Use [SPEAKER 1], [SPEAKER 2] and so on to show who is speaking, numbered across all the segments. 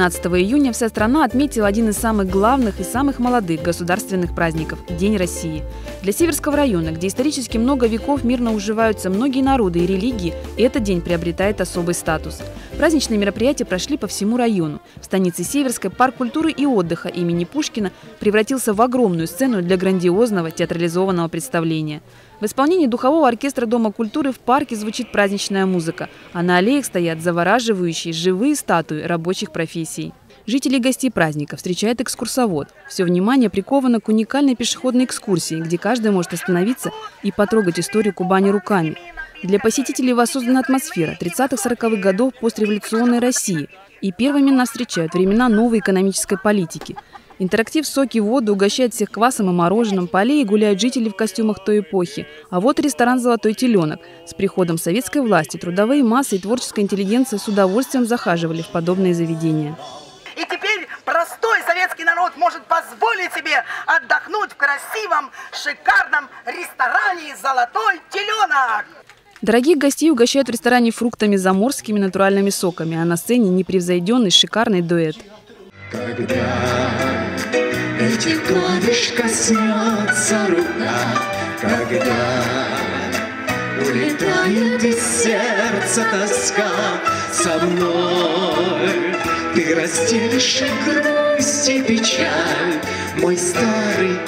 [SPEAKER 1] 12 июня вся страна отметила один из самых главных и самых молодых государственных праздников – День России. Для Северского района, где исторически много веков мирно уживаются многие народы и религии, этот день приобретает особый статус. Праздничные мероприятия прошли по всему району. В станице Северской парк культуры и отдыха имени Пушкина превратился в огромную сцену для грандиозного театрализованного представления. В исполнении духового оркестра Дома культуры в парке звучит праздничная музыка, а на аллеях стоят завораживающие живые статуи рабочих профессий. Жители гостей праздника встречает экскурсовод. Все внимание приковано к уникальной пешеходной экскурсии, где каждый может остановиться и потрогать историю Кубани руками. Для посетителей воссоздана атмосфера 30-40-х годов постреволюционной России. И первыми нас встречают времена новой экономической политики – Интерактив «Соки воду» угощает всех квасом и мороженым. По аллее гуляют жители в костюмах той эпохи. А вот ресторан «Золотой теленок». С приходом советской власти трудовые массы и творческая интеллигенция с удовольствием захаживали в подобные заведения.
[SPEAKER 2] И теперь простой советский народ может позволить себе отдохнуть в красивом, шикарном ресторане «Золотой теленок».
[SPEAKER 1] Дорогих гостей угощают в ресторане фруктами заморскими натуральными соками, а на сцене непревзойденный шикарный дуэт.
[SPEAKER 3] Когда этих клавиш коснется рука, когда улетает из сердца тоска со мной, ты разделишь и грусть, и печаль, мой старый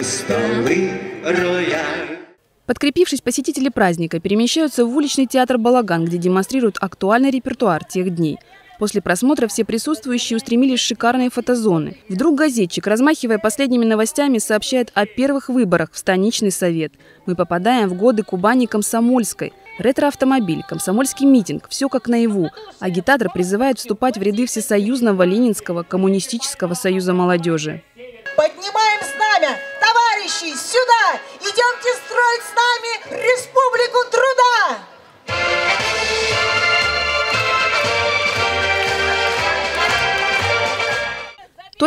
[SPEAKER 3] усталый рояль.
[SPEAKER 1] Подкрепившись, посетители праздника перемещаются в уличный театр «Балаган», где демонстрируют актуальный репертуар тех дней – После просмотра все присутствующие устремились в шикарные фотозоны. Вдруг газетчик, размахивая последними новостями, сообщает о первых выборах в станичный совет. Мы попадаем в годы Кубани Комсомольской. Ретро-автомобиль, комсомольский митинг, все как наяву. Агитатор призывает вступать в ряды Всесоюзного Ленинского коммунистического союза молодежи.
[SPEAKER 2] Поднимаем знамя! Товарищи, сюда! Идемте строить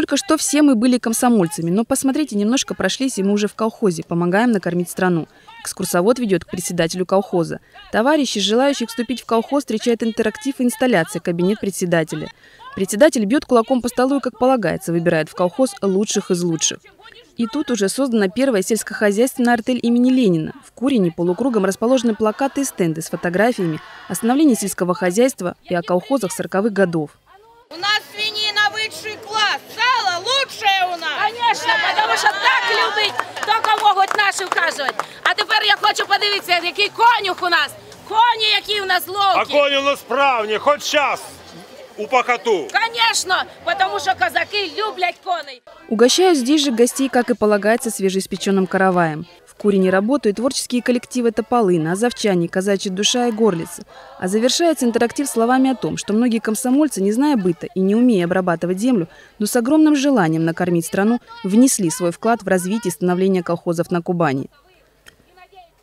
[SPEAKER 1] Только что все мы были комсомольцами, но посмотрите, немножко прошлись, и мы уже в колхозе, помогаем накормить страну. Экскурсовод ведет к председателю колхоза. Товарищи, желающих вступить в колхоз, встречает интерактив и инсталляция, кабинет председателя. Председатель бьет кулаком по столу и, как полагается, выбирает в колхоз лучших из лучших. И тут уже создана первая сельскохозяйственная артель имени Ленина. В Курине полукругом расположены плакаты и стенды с фотографиями о становлении сельского хозяйства и о колхозах 40-х годов.
[SPEAKER 4] У нас свинина высший класс, сало лучшее у нас.
[SPEAKER 5] Конечно, тому що так любить, тільки можуть наші вказувати. А тепер я хочу подивитися, який конюх у нас. Коні, які у нас ловкі.
[SPEAKER 6] А коні у нас справні, хоч час у пахоту.
[SPEAKER 5] Конечно, потому что казаки люблять коней.
[SPEAKER 1] Угощают здесь же гостей, как и полагается, свежеиспеченным караваем. В Курине работают творческие коллективы «Тополына», «Азовчане», «Казачья душа» и «Горлица». А завершается интерактив словами о том, что многие комсомольцы, не зная быта и не умея обрабатывать землю, но с огромным желанием накормить страну, внесли свой вклад в развитие и становление колхозов на Кубани.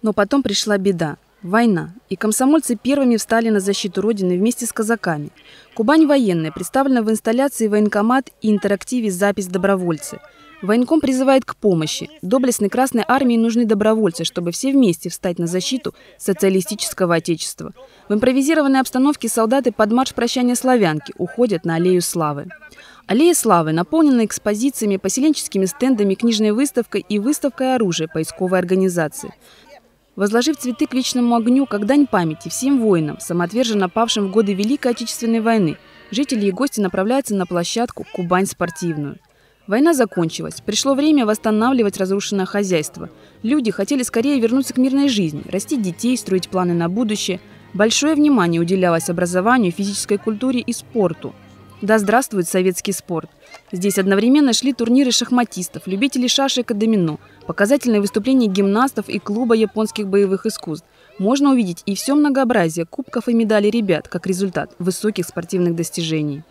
[SPEAKER 1] Но потом пришла беда. Война. И комсомольцы первыми встали на защиту Родины вместе с казаками. Кубань военная представлена в инсталляции «Военкомат» и интерактиве «Запись добровольцы». Военком призывает к помощи. Доблестной Красной Армии нужны добровольцы, чтобы все вместе встать на защиту социалистического Отечества. В импровизированной обстановке солдаты под марш прощания славянки уходят на Аллею Славы. Аллея Славы наполнена экспозициями, поселенческими стендами, книжной выставкой и выставкой оружия поисковой организации. Возложив цветы к вечному огню, как дань памяти всем воинам, самоотверженно павшим в годы Великой Отечественной войны, жители и гости направляются на площадку «Кубань спортивную». Война закончилась. Пришло время восстанавливать разрушенное хозяйство. Люди хотели скорее вернуться к мирной жизни, растить детей, строить планы на будущее. Большое внимание уделялось образованию, физической культуре и спорту. Да здравствует советский спорт! Здесь одновременно шли турниры шахматистов, любителей шашек и домино, показательные выступления гимнастов и клуба японских боевых искусств. Можно увидеть и все многообразие кубков и медалей ребят, как результат высоких спортивных достижений.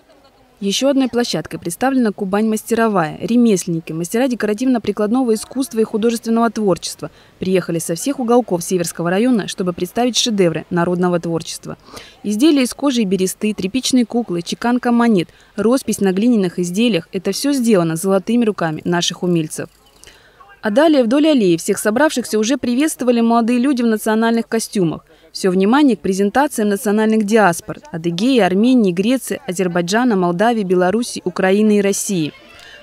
[SPEAKER 1] Еще одной площадкой представлена Кубань-мастеровая. Ремесленники, мастера декоративно-прикладного искусства и художественного творчества приехали со всех уголков Северского района, чтобы представить шедевры народного творчества. Изделия из кожи и бересты, тряпичные куклы, чеканка монет, роспись на глиняных изделиях – это все сделано золотыми руками наших умельцев. А далее вдоль аллеи всех собравшихся уже приветствовали молодые люди в национальных костюмах. Все внимание к презентациям национальных диаспор – Адыгеи, Армении, Греции, Азербайджана, Молдавии, Беларуси, Украины и России.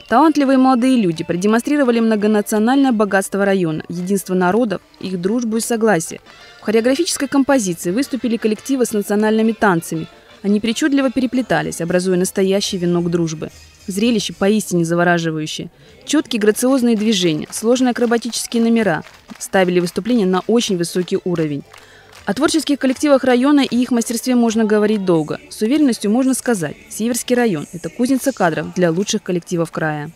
[SPEAKER 1] Талантливые молодые люди продемонстрировали многонациональное богатство района, единство народов, их дружбу и согласие. В хореографической композиции выступили коллективы с национальными танцами. Они причудливо переплетались, образуя настоящий венок дружбы. Зрелище поистине завораживающее. Четкие грациозные движения, сложные акробатические номера ставили выступление на очень высокий уровень. О творческих коллективах района и их мастерстве можно говорить долго. С уверенностью можно сказать, Северский район – это кузница кадров для лучших коллективов края.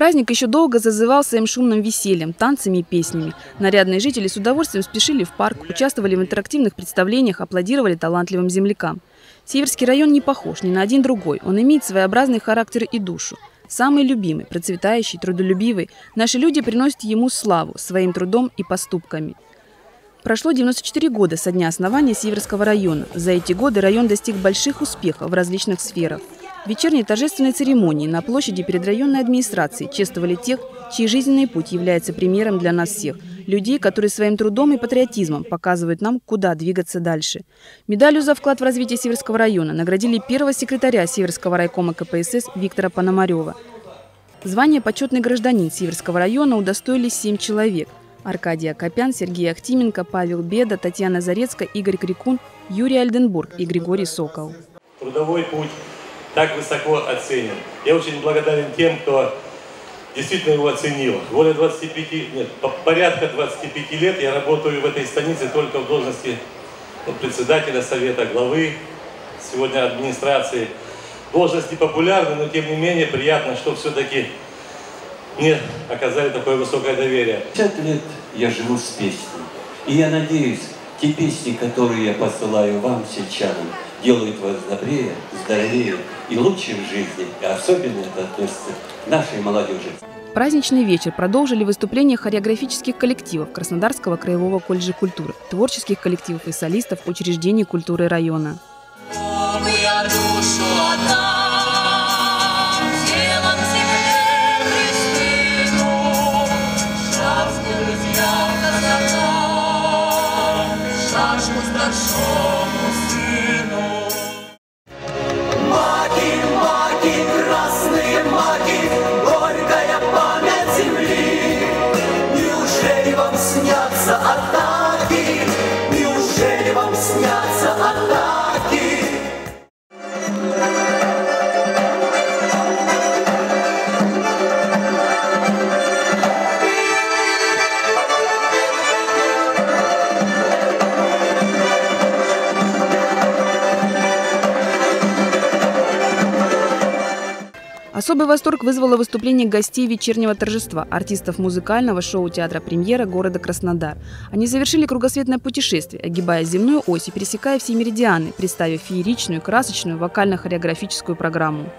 [SPEAKER 1] Праздник еще долго зазывал своим шумным весельем, танцами и песнями. Нарядные жители с удовольствием спешили в парк, участвовали в интерактивных представлениях, аплодировали талантливым землякам. Северский район не похож ни на один другой. Он имеет своеобразный характер и душу. Самый любимый, процветающий, трудолюбивый, наши люди приносят ему славу своим трудом и поступками. Прошло 94 года со дня основания Северского района. За эти годы район достиг больших успехов в различных сферах. Вечерней торжественной церемонии на площади перед районной администрацией чествовали тех, чей жизненный путь является примером для нас всех. Людей, которые своим трудом и патриотизмом показывают нам, куда двигаться дальше. Медалью за вклад в развитие Северского района наградили первого секретаря Северского райкома КПСС Виктора Пономарева. Звание «Почетный гражданин» Северского района удостоились семь человек. Аркадий Акопян, Сергей Ахтименко, Павел Беда, Татьяна Зарецка, Игорь Крикун, Юрий Альденбург и Григорий Сокол.
[SPEAKER 7] Трудовой путь так высоко оценен. Я очень благодарен тем, кто действительно его оценил. Более 25, нет, порядка 25 лет я работаю в этой станице только в должности ну, председателя совета, главы, сегодня администрации. Должности популярны, но тем не менее приятно, что все-таки мне оказали такое высокое доверие.
[SPEAKER 8] 50 лет я живу с песней. И я надеюсь, те песни, которые я посылаю вам, сельчанам, делают вас добрее, здоровее и лучше в жизни. И особенно это относится к нашей молодежи.
[SPEAKER 1] Праздничный вечер продолжили выступления хореографических коллективов Краснодарского краевого колледжа культуры, творческих коллективов и солистов учреждений культуры района. 서 Особый восторг вызвало выступление гостей вечернего торжества, артистов музыкального шоу театра «Премьера» города Краснодар. Они завершили кругосветное путешествие, огибая земную ось и пересекая все меридианы, представив фееричную, красочную вокально-хореографическую программу.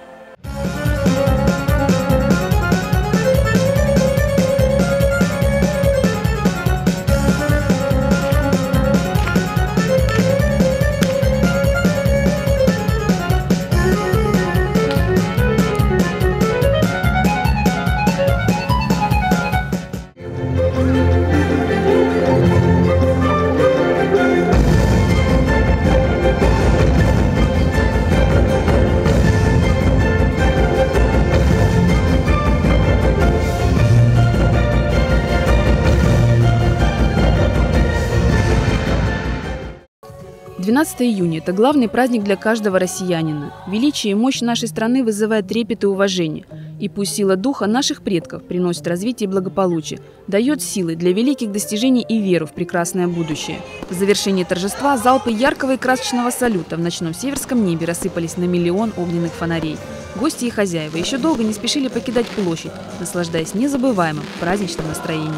[SPEAKER 1] 12 июня – это главный праздник для каждого россиянина. Величие и мощь нашей страны вызывает трепет и уважение. И пусть сила духа наших предков приносит развитие и благополучие, дает силы для великих достижений и веру в прекрасное будущее. В завершении торжества залпы яркого и красочного салюта в ночном северском небе рассыпались на миллион огненных фонарей – Гости и хозяева еще долго не спешили покидать площадь, наслаждаясь незабываемым праздничным настроением.